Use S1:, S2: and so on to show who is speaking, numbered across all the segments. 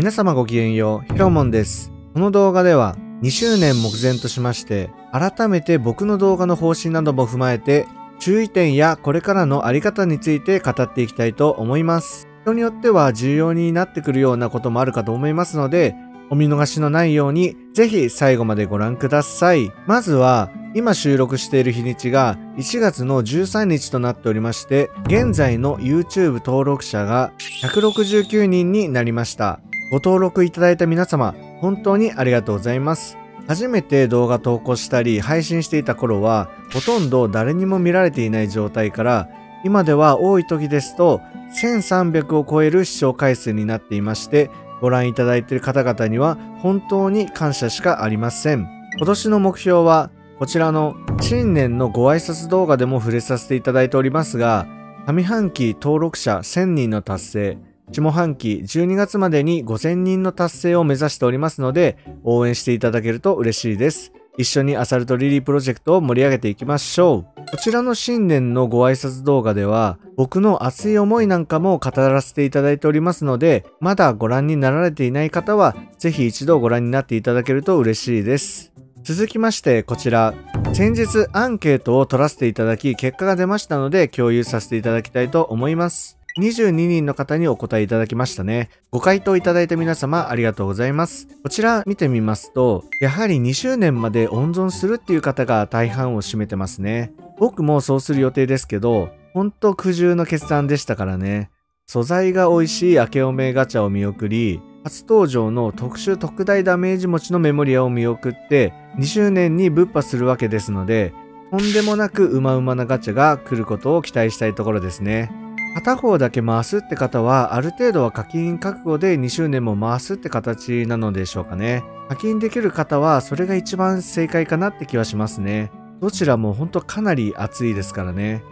S1: 皆様ごきげんよう、ヒロモンです。この動画では2周年目前としまして、改めて僕の動画の方針なども踏まえて、注意点やこれからのあり方について語っていきたいと思います。人によっては重要になってくるようなこともあるかと思いますので、お見逃しのないように、ぜひ最後までご覧ください。まずは、今収録している日にちが1月の13日となっておりまして、現在の YouTube 登録者が169人になりました。ご登録いただいた皆様、本当にありがとうございます。初めて動画投稿したり配信していた頃は、ほとんど誰にも見られていない状態から、今では多い時ですと、1300を超える視聴回数になっていまして、ご覧いただいている方々には本当に感謝しかありません。今年の目標は、こちらの新年のご挨拶動画でも触れさせていただいておりますが、上半期登録者1000人の達成、下半期12月までに5000人の達成を目指しておりますので、応援していただけると嬉しいです。一緒にアサルトリリープロジェクトを盛り上げていきましょう。こちらの新年のご挨拶動画では、僕の熱い思いなんかも語らせていただいておりますので、まだご覧になられていない方は、ぜひ一度ご覧になっていただけると嬉しいです。続きまして、こちら。先日アンケートを取らせていただき、結果が出ましたので共有させていただきたいと思います。22人の方にお答えいただきましたね。ご回答いただいた皆様ありがとうございます。こちら見てみますと、やはり2周年まで温存するっていう方が大半を占めてますね。僕もそうする予定ですけど、ほんと苦渋の決断でしたからね。素材が美味しい明けおめガチャを見送り、初登場の特殊特大ダメージ持ちのメモリアを見送って、2周年にぶっ破するわけですので、とんでもなくうまうまなガチャが来ることを期待したいところですね。片方だけ回すって方は、ある程度は課金覚悟で2周年も回すって形なのでしょうかね。課金できる方は、それが一番正解かなって気はしますね。どちらもほんとかなり熱いですからね。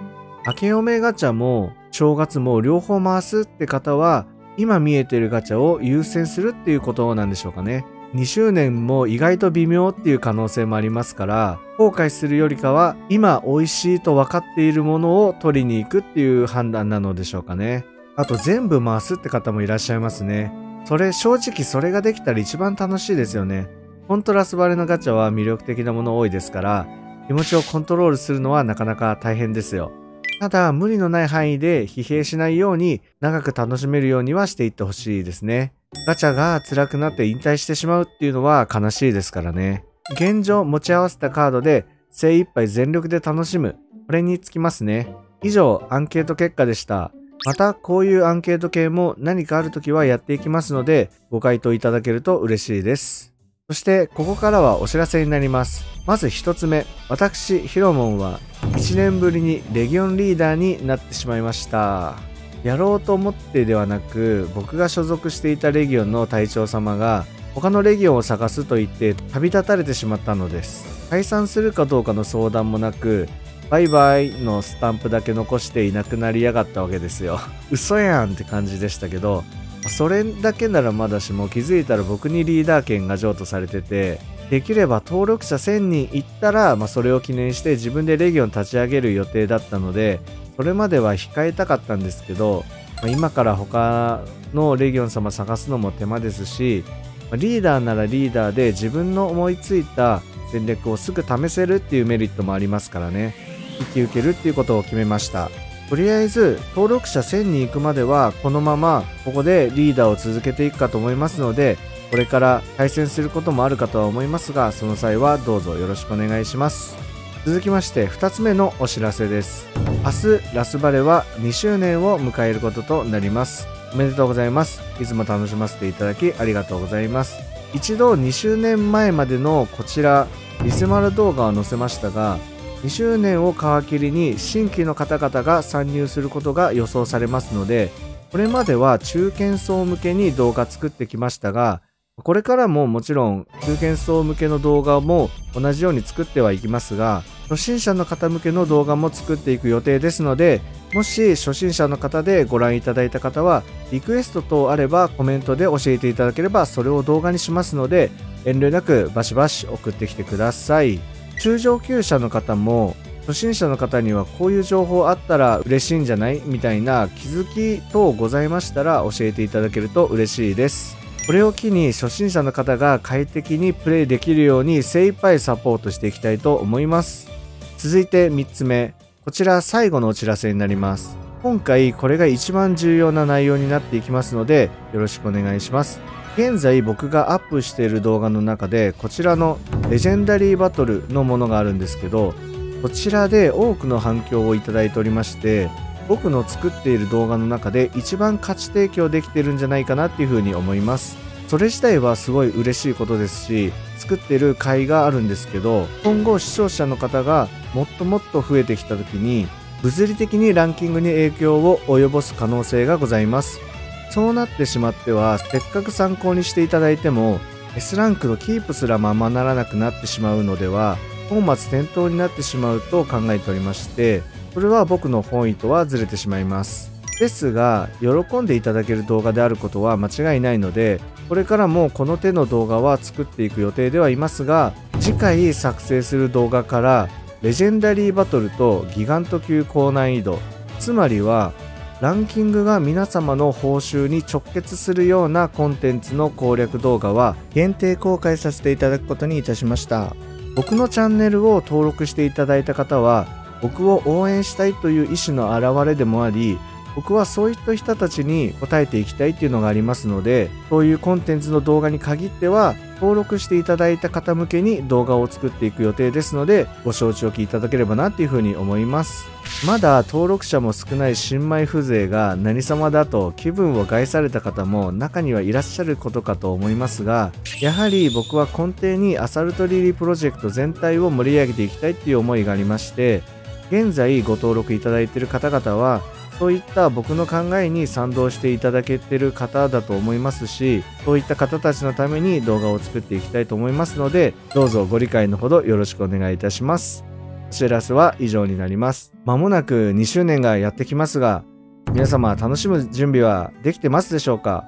S1: 明けおめガチャも正月も両方回すって方は、今見えてるガチャを優先するっていうことなんでしょうかね。2周年も意外と微妙っていう可能性もありますから、後悔するよりかは、今美味しいと分かっているものを取りに行くっていう判断なのでしょうかね。あと全部回すって方もいらっしゃいますね。それ、正直それができたら一番楽しいですよね。コントラスバレのガチャは魅力的なもの多いですから、気持ちをコントロールするのはなかなか大変ですよ。ただ、無理のない範囲で疲弊しないように長く楽しめるようにはしていってほしいですね。ガチャが辛くなって引退してしまうっていうのは悲しいですからね。現状持ち合わせたカードで精一杯全力で楽しむ。これにつきますね。以上、アンケート結果でした。また、こういうアンケート系も何かあるときはやっていきますので、ご回答いただけると嬉しいです。そして、ここからはお知らせになります。まず一つ目、私、ヒロモンは1年ぶりにレギオンリーダーになってしまいました。やろうと思ってではなく、僕が所属していたレギオンの隊長様が、他のレギオンを探すと言って旅立たれてしまったのです。解散するかどうかの相談もなく、バイバイのスタンプだけ残していなくなりやがったわけですよ。嘘やんって感じでしたけど、それだけならまだしも気づいたら僕にリーダー権が譲渡されてて、できれば登録者1000人いったら、まあ、それを記念して自分でレギオン立ち上げる予定だったので、それまでは控えたかったんですけど、まあ今から他のレギオン様探すのも手間ですし、リーダーならリーダーで自分の思いついた戦略をすぐ試せるっていうメリットもありますからね。引き受けるっていうことを決めました。とりあえず登録者1000人行くまではこのままここでリーダーを続けていくかと思いますのでこれから対戦することもあるかとは思いますがその際はどうぞよろしくお願いします続きまして2つ目のお知らせです。明日ラスバレは2周年を迎えることとなります。おめでとうございます。いつも楽しませていただきありがとうございます。一度2周年前までのこちらリセマル動画を載せましたが2周年を皮切りに新規の方々が参入することが予想されますのでこれまでは中堅層向けに動画作ってきましたがこれからももちろん中堅層向けの動画も同じように作ってはいきますが初心者の方向けの動画も作っていく予定ですのでもし初心者の方でご覧いただいた方はリクエスト等あればコメントで教えていただければそれを動画にしますので遠慮なくバシバシ送ってきてください。中上級者の方も初心者の方にはこういう情報あったら嬉しいんじゃない？みたいな気づき等ございましたら教えていただけると嬉しいですこれを機に初心者の方が快適にプレイできるように精一杯サポートしていきたいと思います。続いて3つ目。こちら最後のお知らせになります。今回これが一番重要な内容になっていきますのでよろしくお願いします。現在僕がアップしている動画の中でこちらのレジェンダリーバトルのものがあるんですけどこちらで多くの反響をいただいておりまして僕の作っている動画の中で一番価値提供できてるんじゃないかなっていうふうに思います。それ自体はすごい嬉しいことですし作ってる甲斐があるんですけど今後視聴者の方がもっともっと増えてきた時に物理的にランキングに影響を及ぼす可能性がございます。そうなってしまってはせっかく参考にしていただいても S ランクのキープすらままならなくなってしまうのでは本末転倒になってしまうと考えておりましてそれは僕の本意とはずれてしまいます。ですが喜んでいただける動画であることは間違いないのでこれからもこの手の動画は作っていく予定ではいますが次回作成する動画からレジェンダリーバトルとギガント級高難易度つまりはランキングが皆様の報酬に直結するようなコンテンツの攻略動画は限定公開させていただくことにいたしました。僕のチャンネルを登録していただいた方は僕を応援したいという意思の表れでもあり僕はそういった人たちに答えていきたいっていうのがありますのでそういうコンテンツの動画に限っては登録していただいた方向けに動画を作っていく予定ですのでご承知おきいただければなっていうふうに思います。まだ登録者も少ない新米風情が何様だと気分を害された方も中にはいらっしゃることかと思いますがやはり僕は根底にアサルトリリープロジェクト全体を盛り上げていきたいっていう思いがありまして現在ご登録いただいている方々はそういった僕の考えに賛同していただけてる方だと思いますし、そういった方たちのために動画を作っていきたいと思いますので、どうぞご理解のほどよろしくお願いいたします。お知らせは以上になります。まもなく2周年がやってきますが、皆様楽しむ準備はできてますでしょうか？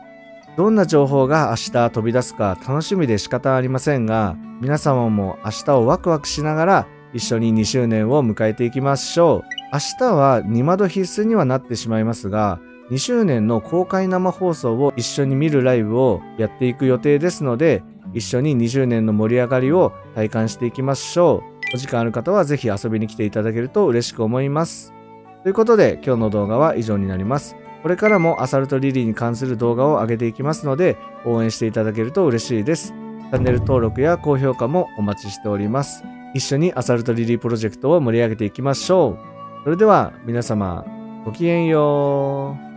S1: どんな情報が明日飛び出すか楽しみで仕方ありませんが、皆様も明日をワクワクしながら一緒に2周年を迎えていきましょう。明日は2窓必須にはなってしまいますが、2周年の公開生放送を一緒に見るライブをやっていく予定ですので、一緒に2周年の盛り上がりを体感していきましょう。お時間ある方はぜひ遊びに来ていただけると嬉しく思います。ということで今日の動画は以上になります。これからもアサルトリリーに関する動画を上げていきますので応援していただけると嬉しいです。チャンネル登録や高評価もお待ちしております。一緒にアサルトリリープロジェクトを盛り上げていきましょう。それでは皆様、ごきげんよう。